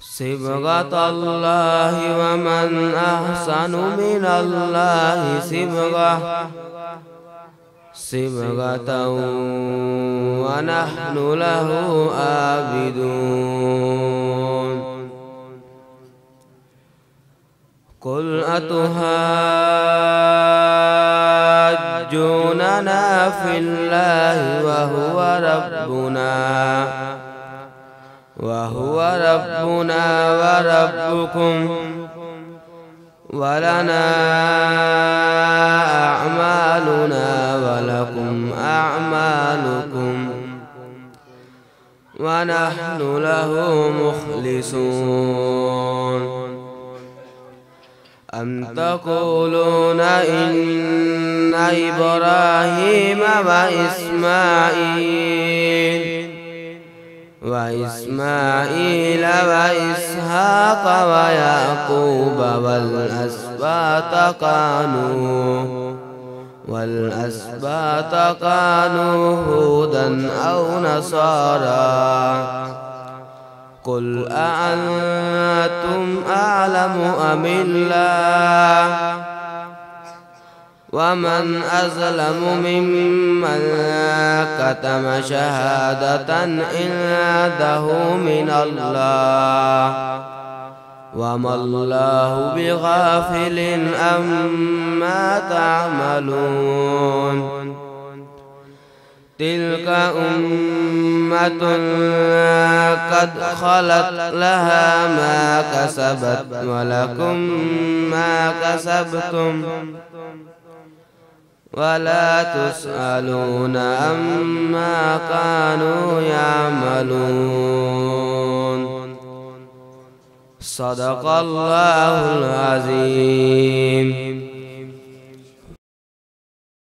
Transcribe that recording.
صبغة الله ومن أحسن من الله صبغة صبغة ونحن له آبدون قل أتهاجوننا في الله وهو ربنا. وهو ربنا وربكم ولنا أعمالنا ولكم أعمالكم ونحن له مخلصون. أم تقولون إن إبراهيم وإسماعيل وإسماعيل وإسحاق ويعقوب والأسباط كانوا والأسباط كانوا هودا أو نصارى قل أأنتم أعلم أم الله؟ ومن أظلم ممن كتم شهادة عنده من الله وما الله بغافل أما تعملون. تلك أمة قد خلت لها ما كسبت ولكم ما كسبتم. ولا تسألون عما كانوا يعملون. صدق الله العظيم.